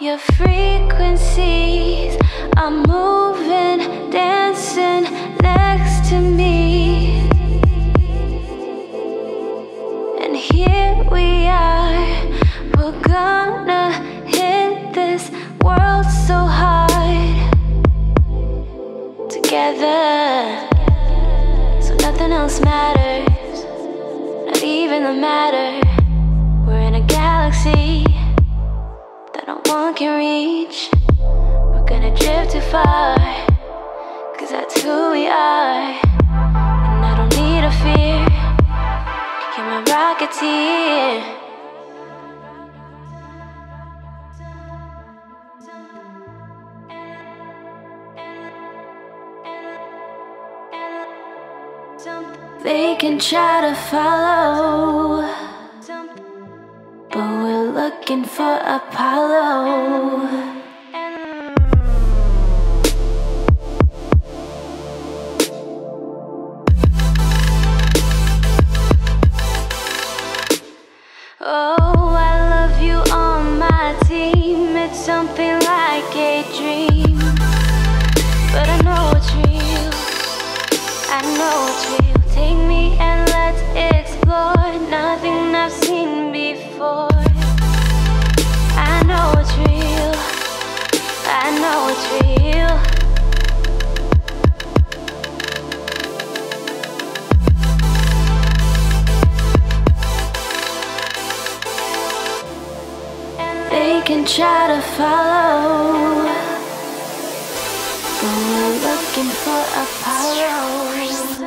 Your frequencies are moving, dancing next to me. And here we are, we're gonna hit this world so hard together. So nothing else matters, not even the matter. Can reach. We're gonna drift too far, cause that's who we are. And I don't need a fear, you're my rocketeer. They can try to follow, looking for Apollo. Follow, but we're looking for Apollo.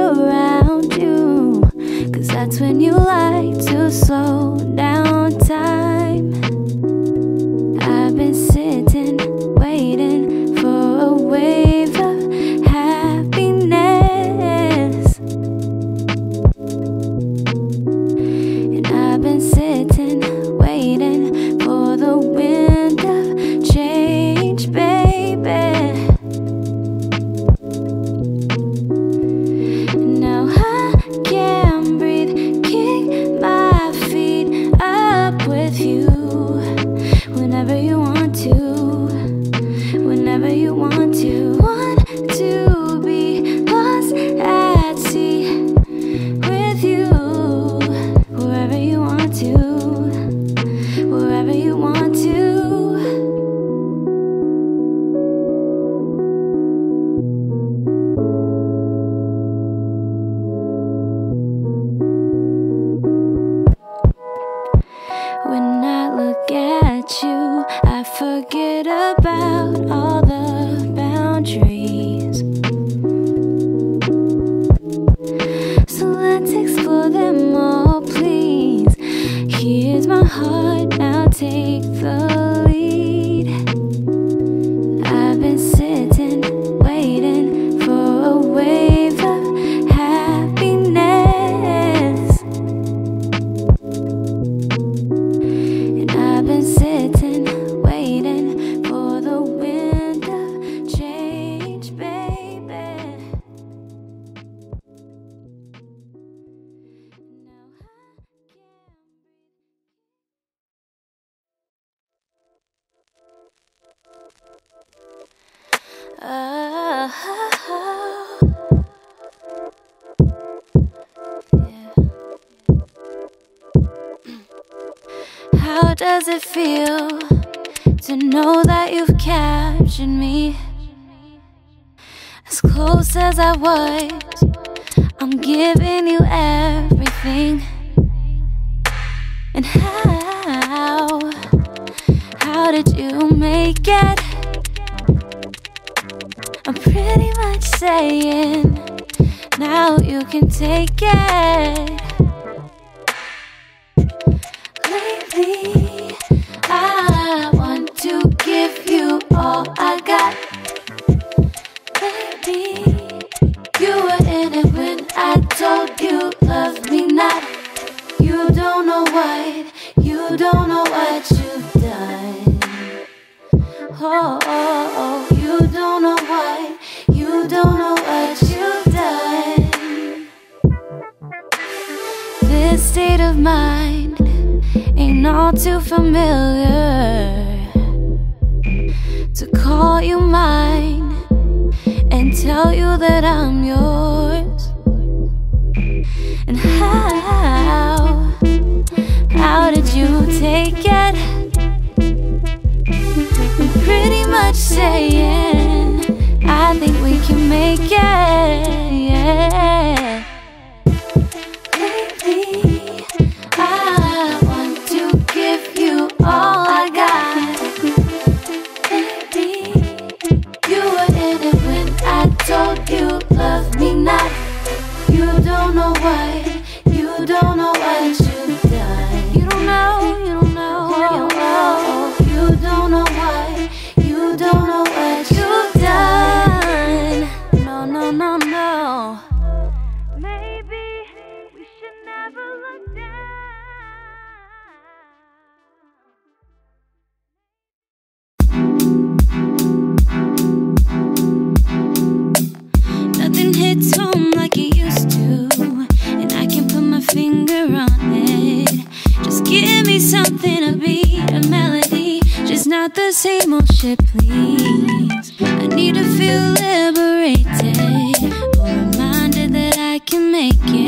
Me surround you, cause that's when you like to slow down about Uh, yeah. How does it feel to know that you've captured me? As close as I was, I'm giving you everything. And how, how did you make it? I'm pretty much saying, now you can take it. Lately, I want to give you all I got. Baby, you were in it when I told you love me not. You don't know what, you don't know what you've done. Oh, oh, oh, you don't know don't know what you've done. This state of mind ain't all too familiar. To call you mine and tell you that I'm yours. And how, how did you take it? I'm pretty much saying, make it. Not the same old shit, please. I need to feel liberated, reminded that I can make it.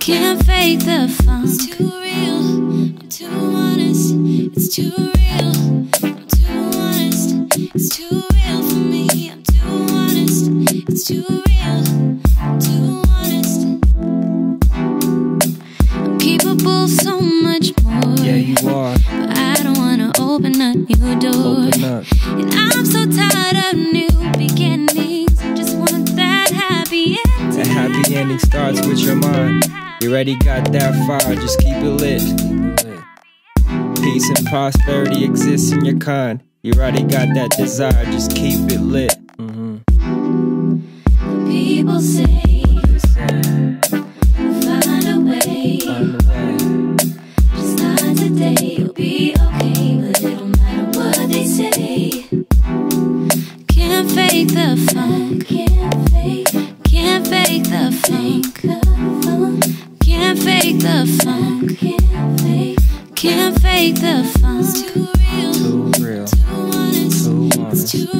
Can't fake the funk. It's too real, already got that fire, just keep it lit. Peace and prosperity exists in your kind. You already got that desire, just keep it lit. Can't fake the funk. Can't fake. Can't fake the funk. It's too real. Too real, Too honest. too honest, too real. too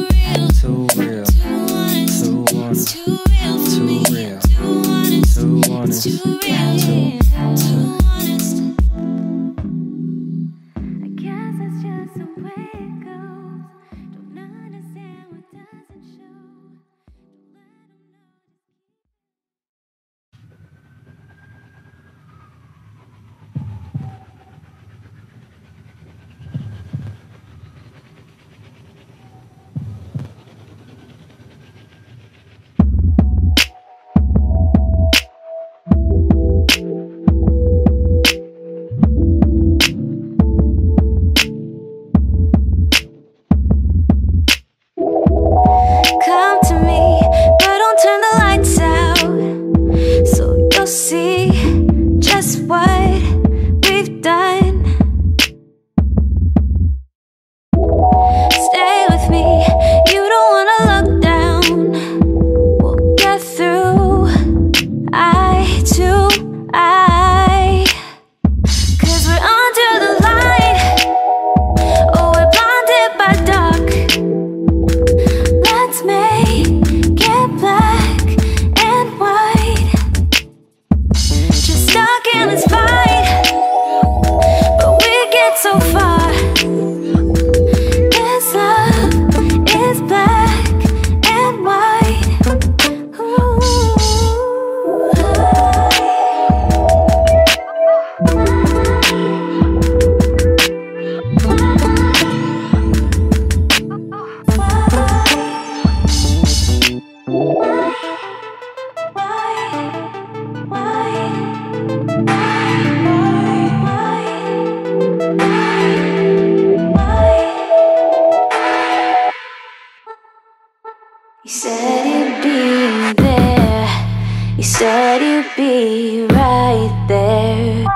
You said you'd be there. You said you'd be right there.